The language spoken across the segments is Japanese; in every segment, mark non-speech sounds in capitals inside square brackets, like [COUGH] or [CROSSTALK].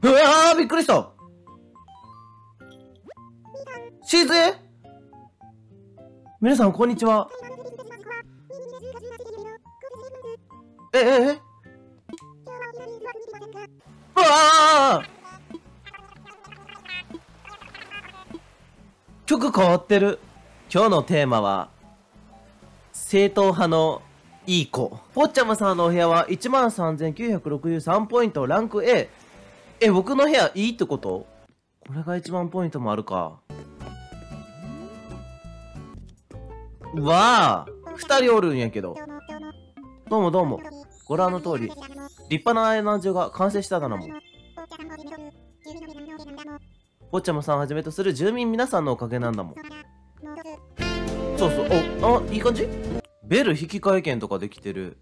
うわびっくりした。シーズン？皆さんこんにちは。えええ？うわ曲変わってる。今日のテーマは正統派のいい子。ポッチャマさんのお部屋は13,963ポイントランク A え僕の部屋いいってこと？これが1万ポイントもあるか。わあ2人おるんやけど。どうもどうも。ご覧の通り立派なアイナンジョが完成しただなもん。ポッチャマさんはじめとする住民皆さんのおかげなんだもん。そうそう。おあいい感じ？ベル引換券とかできてる。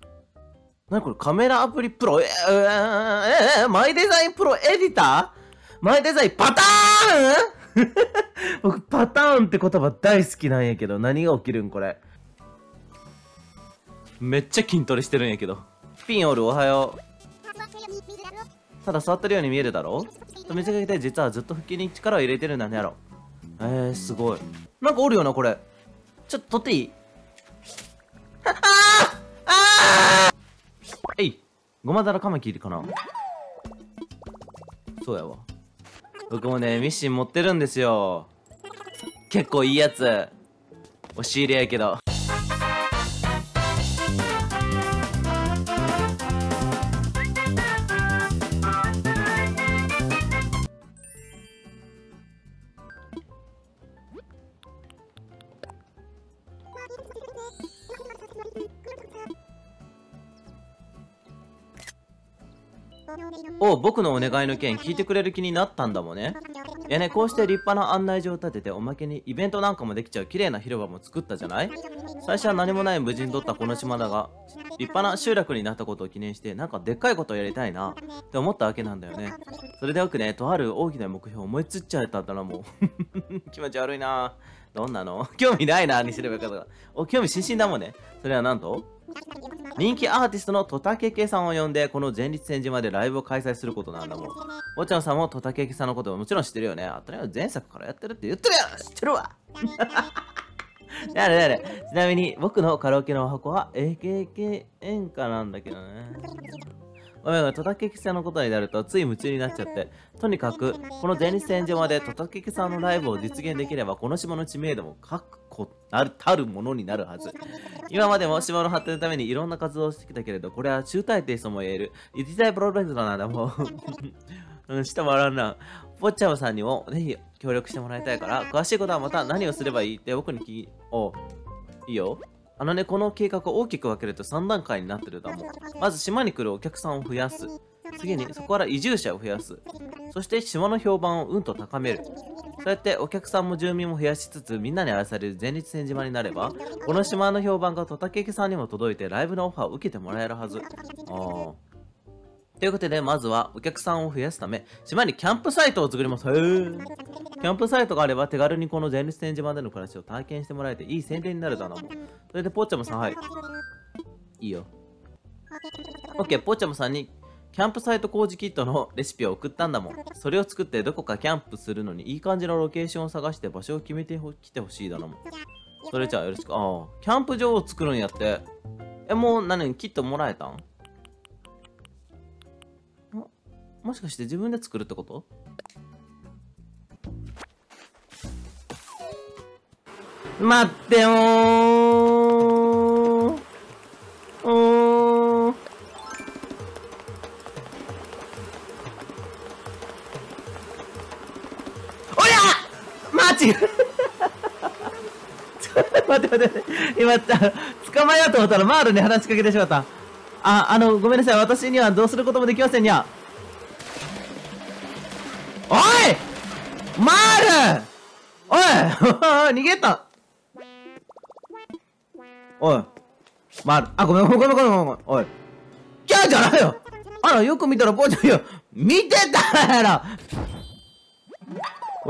なにこれカメラアプリプロ？えー、えー、えー、マイデザインプロエディター？マイデザインパターン？[LAUGHS] 僕パターンって言葉大好きなんやけど何が起きるんこれ？めっちゃ筋トレしてるんやけど。ピンおる？おはよう。[LAUGHS] ただ座ってるように見えるだろ？と見せかけて実はずっと腹筋に力を入れてるんだねやろ。えー、すごい。なんかおるよなこれ。ちょっと取っていい？あ [LAUGHS] あえいごまだらカマキリかな？そうやわ。僕もねミシン持ってるんですよ。結構いいやつ。押し入れやけど。お僕のお願いの件聞いてくれる気になったんだもんね。いやね、こうして立派な案内所を立てて、おまけにイベントなんかもできちゃう綺麗な広場も作ったじゃない？最初は何もない無人だったこの島だが、立派な集落になったことを記念して、なんかでっかいことをやりたいなって思ったわけなんだよね。それでよくね、とある大きな目標を思いつっちゃったんだな、もう。[LAUGHS] 気持ち悪いなどんなの？興味ないな、にすればよかったお、興味津々だもんね。それはなんと？人気アーティストのトタケケさんを呼んで、この前立腺島でライブを開催することなんだもん。おちゃんさんもトタケケさんのことはもちろん知ってるよね。あたり前前作からやってるって言ってるよ知ってるわやれやれ。ちなみに、僕のカラオケの箱は AKK 演歌なんだけどね。おめがトタケキさんのことになるとつい夢中になっちゃって、とにかく、この前立腺島でトタケキさんのライブを実現できれば、この島の知名度も確固たるものになるはず。今までも島の発展のためにいろんな活動をしてきたけれど、これは中大抵とも言える、一大プロジェクトなんだもん。うん、下もらうな。ポッチャムさんにもぜひ協力してもらいたいから、詳しいことはまた何をすればいいって僕に聞き、おいいよ。あのね、この計画を大きく分けると3段階になってるだもん。まず島に来るお客さんを増やす。次にそこから移住者を増やす。そして島の評判をうんと高める。そうやってお客さんも住民も増やしつつみんなに愛される前立腺島になれば、この島の評判がトタケキさんにも届いてライブのオファーを受けてもらえるはず。ああ。ということで、まずはお客さんを増やすため、島にキャンプサイトを作ります。へ。キャンプサイトがあれば手軽にこの前立腺島での暮らしを体験してもらえていい宣伝になるだろう。それで、ポッチャムさん、はい。いいよ。オッケー、ポッチャムさんにキャンプサイト工事キットのレシピを送ったんだもん。それを作ってどこかキャンプするのにいい感じのロケーションを探して場所を決めてきてほしいだなもん。それじゃあよろしく。ああ、キャンプ場を作るんやって。え、もう何キットもらえたん？もしかして自分で作るってこと？待ってよー。おーおりゃマジ待って待って待って。今捕まえようと思ったらマールに話しかけてしまった。ああのごめんなさい。私にはどうすることもできませんにゃ。マールおい [LAUGHS] 逃げた。おいマールあ、ごめんごめんごめんごめんおい。キャーじゃないよ。あら、よく見たらポーちゃんよ。見てたやろ。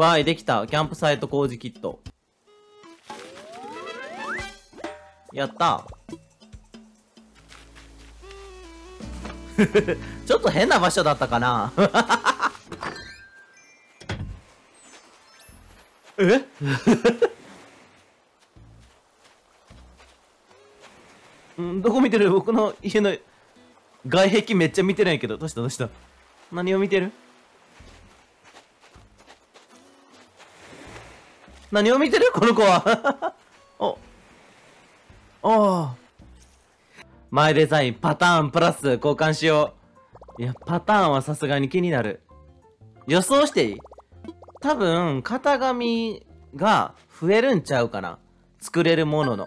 わーい、できた。キャンプサイト工事キット。やった。[LAUGHS] ちょっと変な場所だったかな。[LAUGHS] え？[LAUGHS] うんどこ見てる？僕の家の外壁めっちゃ見てないけど。どうした？どうした？何を見てる？何を見てる？この子は。[LAUGHS] お。おおマイデザインパターンプラス交換しよう。いやパターンはさすがに気になる。予想していい？多分型紙が増えるんちゃうかな。作れるものの。